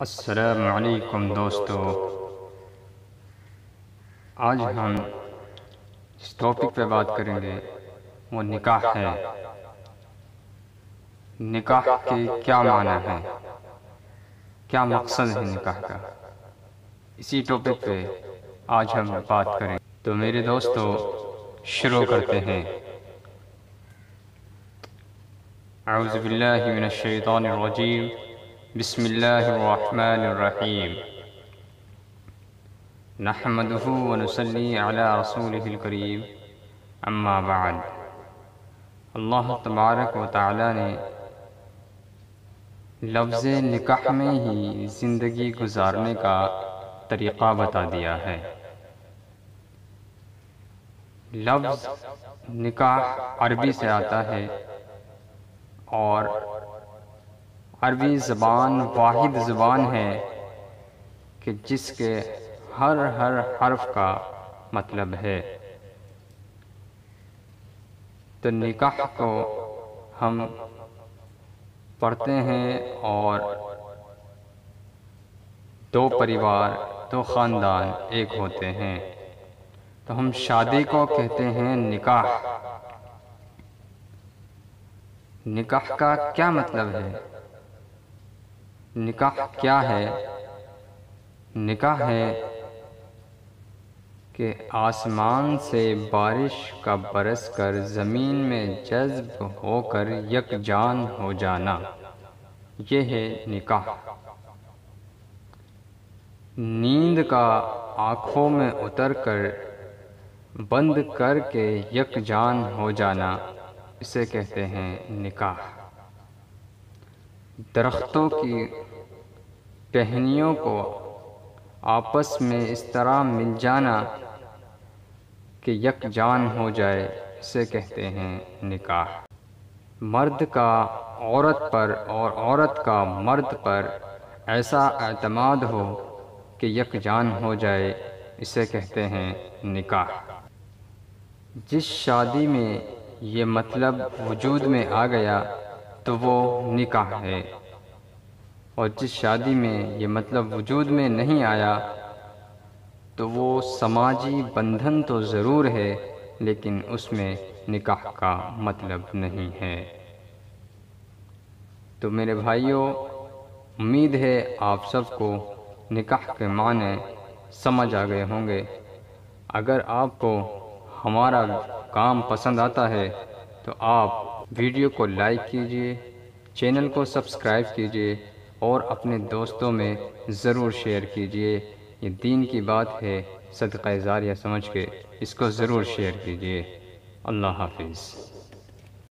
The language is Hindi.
असलकुम दोस्तों। आज हम जिस टॉपिक पे बात करेंगे, वो निकाह है। निकाह के क्या माना है? क्या मकसद है निकाह का? इसी टॉपिक पे आज हम बात करें तो मेरे दोस्तों, शुरू करते हैं। आउज़बिल्लिमिनशैतानरजीम बसमीम अला रसूलकरीम अम्मा बाद अल्लाह तबारक व ताली ने लफ्ज़ निकाह में ही ज़िंदगी गुजारने का तरीक़ा बता दिया है। लफ्ज़ निकाह अरबी से आता है और अरबी ज़बान वाहिद ज़बान है कि जिसके हर हर हर्फ का मतलब है। तो निकाह को हम पढ़ते हैं और दो परिवार, दो ख़ानदान एक होते हैं। तो हम शादी को कहते हैं निकाह। निकाह का क्या मतलब है? निकाह क्या है? निकाह है कि आसमान से बारिश का बरस कर ज़मीन में जज्ब होकर यकजान हो जाना। ये है निकाह। नींद का आँखों में उतर कर बंद करके यकजान हो जाना, इसे कहते हैं निकाह। दरख्तों की टहनियों को आपस में इस तरह मिल जाना कि यकजान हो जाए, इसे कहते हैं निकाह। मर्द का औरत पर और औरत का मर्द पर ऐसा अतमाद हो कि यकजान हो जाए, इसे कहते हैं निकाह। जिस शादी में ये मतलब वजूद में आ गया तो वो निकाह है। और जिस शादी में ये मतलब वजूद में नहीं आया तो वो समाजी बंधन तो ज़रूर है, लेकिन उसमें निकाह का मतलब नहीं है। तो मेरे भाइयों, उम्मीद है आप सबको निकाह के माने समझ आ गए होंगे। अगर आपको हमारा काम पसंद आता है तो आप वीडियो को लाइक कीजिए, चैनल को सब्सक्राइब कीजिए और अपने दोस्तों में ज़रूर शेयर कीजिए। ये दीन की बात है सदक़ ज़ारिया समझ के इसको ज़रूर शेयर कीजिए। अल्लाह हाफिज़।